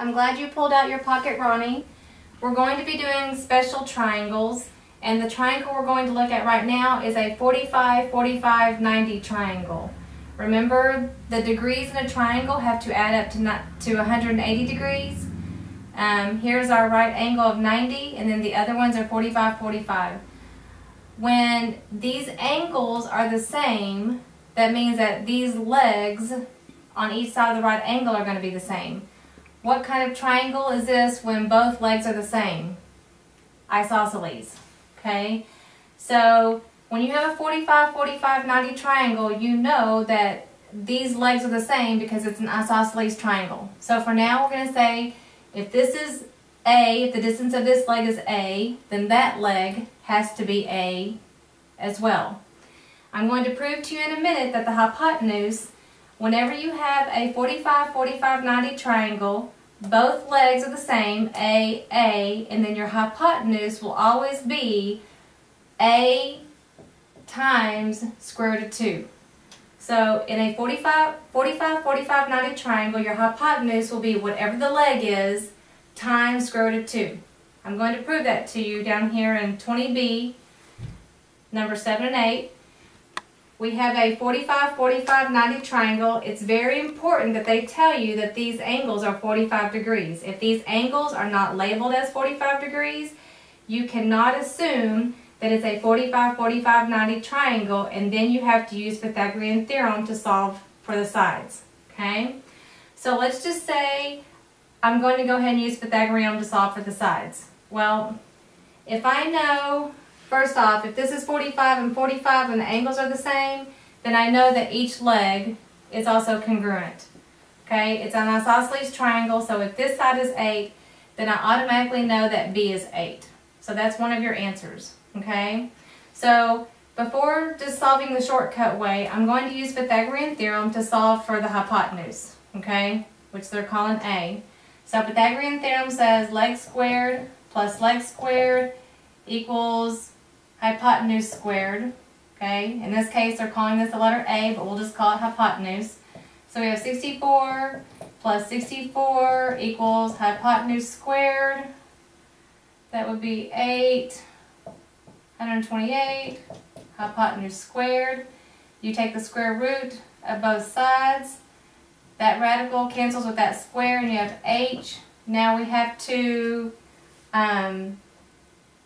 I'm glad you pulled out your pocket Roni. We're going to be doing special triangles and the triangle we're going to look at right now is a 45, 45, 90 triangle. Remember the degrees in a triangle have to add up to, not, to 180 degrees. Um, here's our right angle of 90 and then the other ones are 45, 45. When these angles are the same, that means that these legs on each side of the right angle are going to be the same. What kind of triangle is this when both legs are the same? Isosceles, okay? So when you have a 45, 45, 90 triangle, you know that these legs are the same because it's an isosceles triangle. So for now, we're going to say if this is A, if the distance of this leg is A, then that leg has to be A as well. I'm going to prove to you in a minute that the hypotenuse Whenever you have a 45, 45, 90 triangle, both legs are the same, A, A, and then your hypotenuse will always be A times square root of 2. So in a 45, 45, 45, 90 triangle, your hypotenuse will be whatever the leg is times square root of 2. I'm going to prove that to you down here in 20B, number 7 and 8 we have a 45, 45, 90 triangle. It's very important that they tell you that these angles are 45 degrees. If these angles are not labeled as 45 degrees, you cannot assume that it's a 45, 45, 90 triangle and then you have to use Pythagorean theorem to solve for the sides, okay? So let's just say I'm going to go ahead and use Pythagorean to solve for the sides. Well, if I know First off, if this is 45 and 45 and the angles are the same, then I know that each leg is also congruent. Okay, it's an isosceles triangle, so if this side is 8, then I automatically know that B is 8. So that's one of your answers, okay? So before just solving the shortcut way, I'm going to use Pythagorean theorem to solve for the hypotenuse, okay, which they're calling A. So Pythagorean theorem says leg squared plus leg squared equals hypotenuse squared. Okay, in this case they're calling this the letter A, but we'll just call it hypotenuse. So we have 64 plus 64 equals hypotenuse squared. That would be 8, 128, hypotenuse squared. You take the square root of both sides. That radical cancels with that square and you have h. Now we have to um,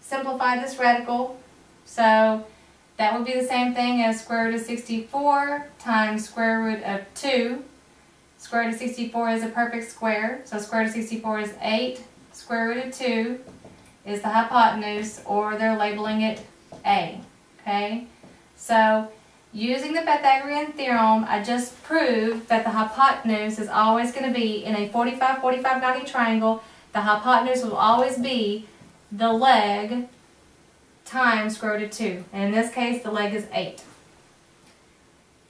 simplify this radical so that would be the same thing as square root of 64 times square root of 2. Square root of 64 is a perfect square, so square root of 64 is 8. Square root of 2 is the hypotenuse, or they're labeling it A. Okay? So, using the Pythagorean theorem, I just proved that the hypotenuse is always going to be, in a 45, 45, 90 triangle, the hypotenuse will always be the leg times square root of 2. And in this case, the leg is 8.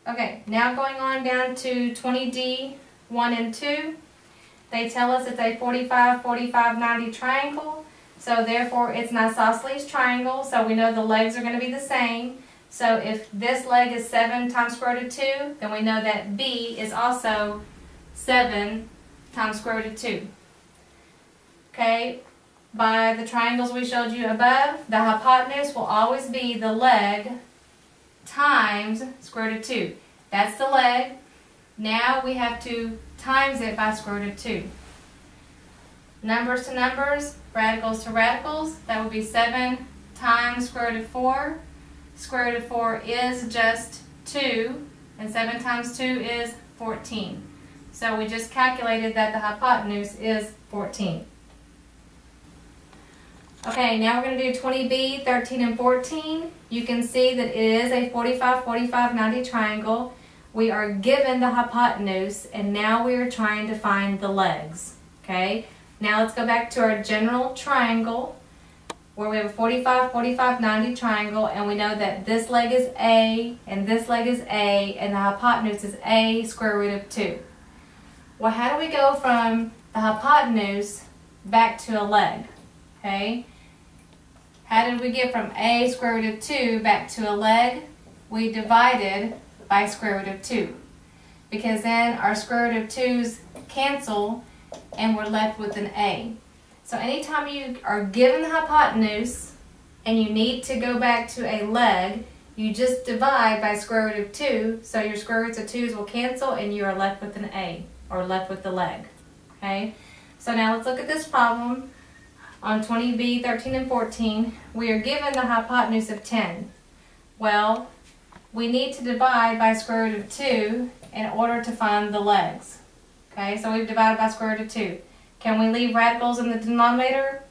Okay, now going on down to 20D, 1 and 2. They tell us it's a 45, 45, 90 triangle. So therefore, it's an isosceles triangle. So we know the legs are going to be the same. So if this leg is 7 times square root of 2, then we know that B is also 7 times square root of 2. Okay, by the triangles we showed you above, the hypotenuse will always be the leg times square root of 2. That's the leg. Now we have to times it by square root of 2. Numbers to numbers, radicals to radicals, that would be 7 times square root of 4. Square root of 4 is just 2, and 7 times 2 is 14. So we just calculated that the hypotenuse is 14. Okay, now we're going to do 20B, 13 and 14. You can see that it is a 45, 45, 90 triangle. We are given the hypotenuse, and now we are trying to find the legs. Okay, now let's go back to our general triangle, where we have a 45, 45, 90 triangle, and we know that this leg is A, and this leg is A, and the hypotenuse is A square root of 2. Well, how do we go from the hypotenuse back to a leg? Okay, how did we get from a square root of 2 back to a leg? We divided by square root of 2. Because then our square root of 2's cancel and we're left with an A. So anytime you are given the hypotenuse and you need to go back to a leg, you just divide by square root of 2, so your square roots of 2's will cancel and you are left with an A, or left with the leg. Okay, so now let's look at this problem. On 20b, 13 and 14, we are given the hypotenuse of 10. Well, we need to divide by square root of 2 in order to find the legs. Okay, so we've divided by square root of 2. Can we leave radicals in the denominator?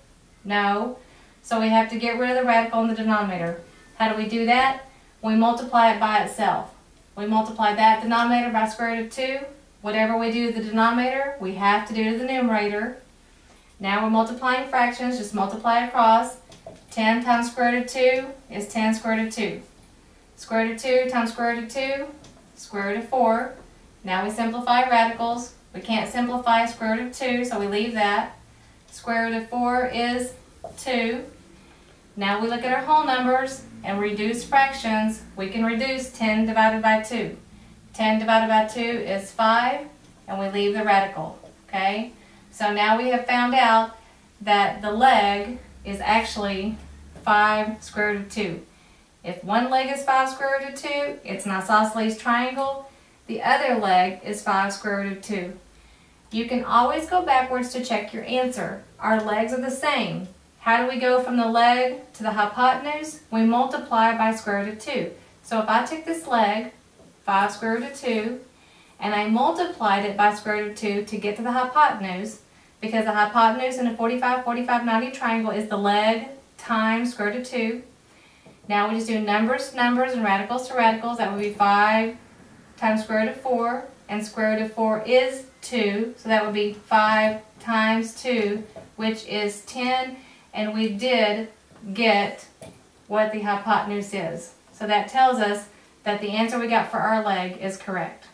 No. So we have to get rid of the radical in the denominator. How do we do that? We multiply it by itself. We multiply that denominator by square root of 2. Whatever we do to the denominator, we have to do to the numerator. Now we're multiplying fractions, just multiply across. 10 times square root of 2 is 10 square root of 2. Square root of 2 times square root of 2, square root of 4. Now we simplify radicals. We can't simplify square root of 2, so we leave that. Square root of 4 is 2. Now we look at our whole numbers and reduce fractions. We can reduce 10 divided by 2. 10 divided by 2 is 5, and we leave the radical, okay? So now we have found out that the leg is actually 5 square root of 2. If one leg is 5 square root of 2, it's an isosceles triangle. The other leg is 5 square root of 2. You can always go backwards to check your answer. Our legs are the same. How do we go from the leg to the hypotenuse? We multiply by square root of 2. So if I took this leg, 5 square root of 2, and I multiplied it by square root of 2 to get to the hypotenuse, because the hypotenuse in a 45, 45, 90 triangle is the leg times square root of 2. Now we just do numbers to numbers and radicals to radicals. That would be 5 times square root of 4, and square root of 4 is 2, so that would be 5 times 2, which is 10, and we did get what the hypotenuse is. So that tells us that the answer we got for our leg is correct.